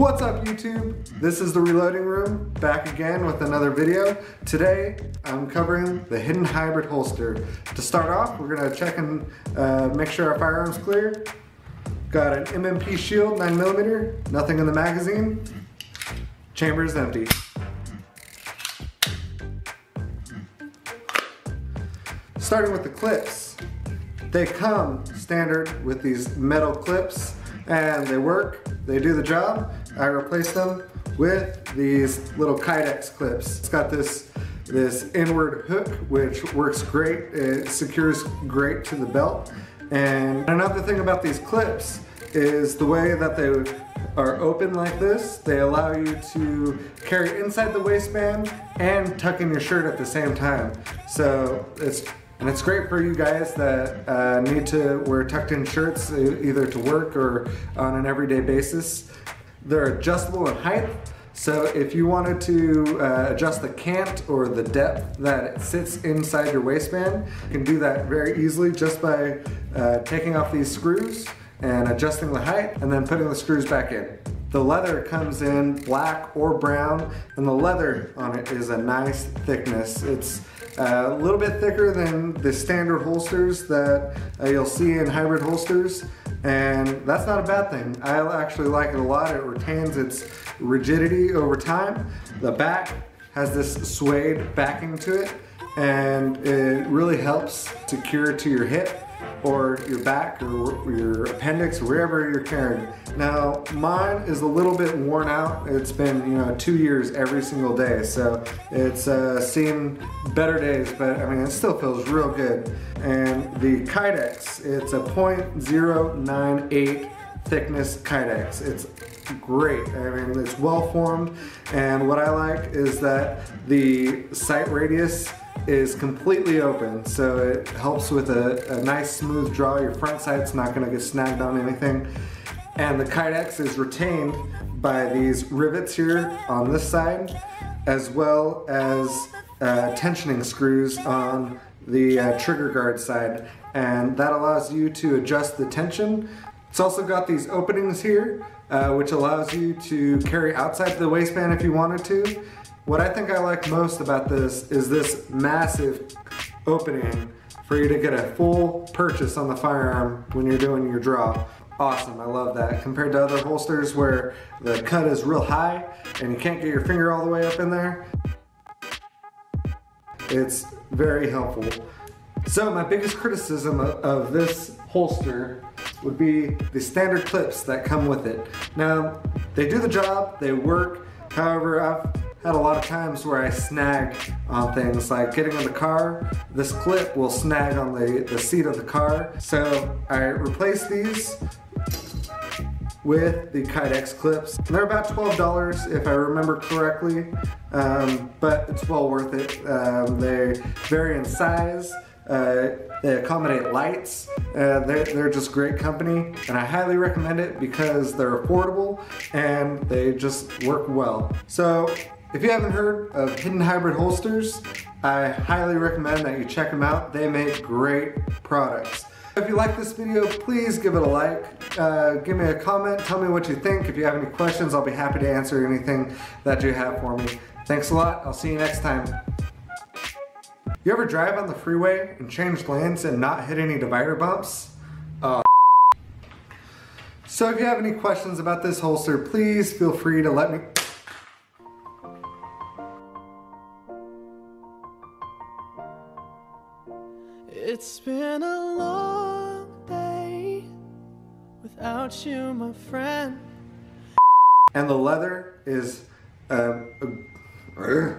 What's up YouTube? This is the Reloading Room, back again with another video. Today, I'm covering the Hidden Hybrid Holster. To start off, we're gonna check and uh, make sure our firearm's clear. Got an M&P shield, 9mm, nothing in the magazine. Chamber is empty. Starting with the clips. They come standard with these metal clips and they work, they do the job. I replaced them with these little Kydex clips. It's got this, this inward hook which works great. It secures great to the belt. And another thing about these clips is the way that they are open like this. They allow you to carry inside the waistband and tuck in your shirt at the same time. So it's and it's great for you guys that uh, need to wear tucked in shirts either to work or on an everyday basis. They're adjustable in height. So if you wanted to uh, adjust the cant or the depth that it sits inside your waistband, you can do that very easily just by uh, taking off these screws and adjusting the height and then putting the screws back in. The leather comes in black or brown and the leather on it is a nice thickness. It's uh, a little bit thicker than the standard holsters that uh, you'll see in hybrid holsters and that's not a bad thing. I actually like it a lot. It retains its rigidity over time. The back has this suede backing to it and it really helps secure to your hip or your back or your appendix, wherever you're carrying. Now, mine is a little bit worn out. It's been, you know, two years every single day, so it's uh, seen better days, but I mean, it still feels real good. And the Kydex, it's a .098 thickness Kydex. It's great. I mean, it's well formed, and what I like is that the sight radius is completely open, so it helps with a, a nice smooth draw. Your front sight's not gonna get snagged on anything. And the Kydex is retained by these rivets here on this side, as well as uh, tensioning screws on the uh, trigger guard side. And that allows you to adjust the tension. It's also got these openings here, uh, which allows you to carry outside the waistband if you wanted to. What I think I like most about this is this massive opening for you to get a full purchase on the firearm when you're doing your draw. Awesome, I love that. Compared to other holsters where the cut is real high and you can't get your finger all the way up in there, it's very helpful. So my biggest criticism of, of this holster would be the standard clips that come with it. Now, they do the job, they work, however, I've had a lot of times where I snag on things like getting in the car, this clip will snag on the, the seat of the car. So I replaced these with the Kydex clips. And they're about $12 if I remember correctly, um, but it's well worth it. Um, they vary in size, uh, they accommodate lights. Uh, they're, they're just great company and I highly recommend it because they're affordable and they just work well. So if you haven't heard of Hidden Hybrid Holsters, I highly recommend that you check them out. They make great products. If you like this video, please give it a like. Uh, give me a comment, tell me what you think. If you have any questions, I'll be happy to answer anything that you have for me. Thanks a lot, I'll see you next time. You ever drive on the freeway and change lanes and not hit any divider bumps? Uh, so if you have any questions about this holster, please feel free to let me It's been a long day without you, my friend. And the leather is uh, uh,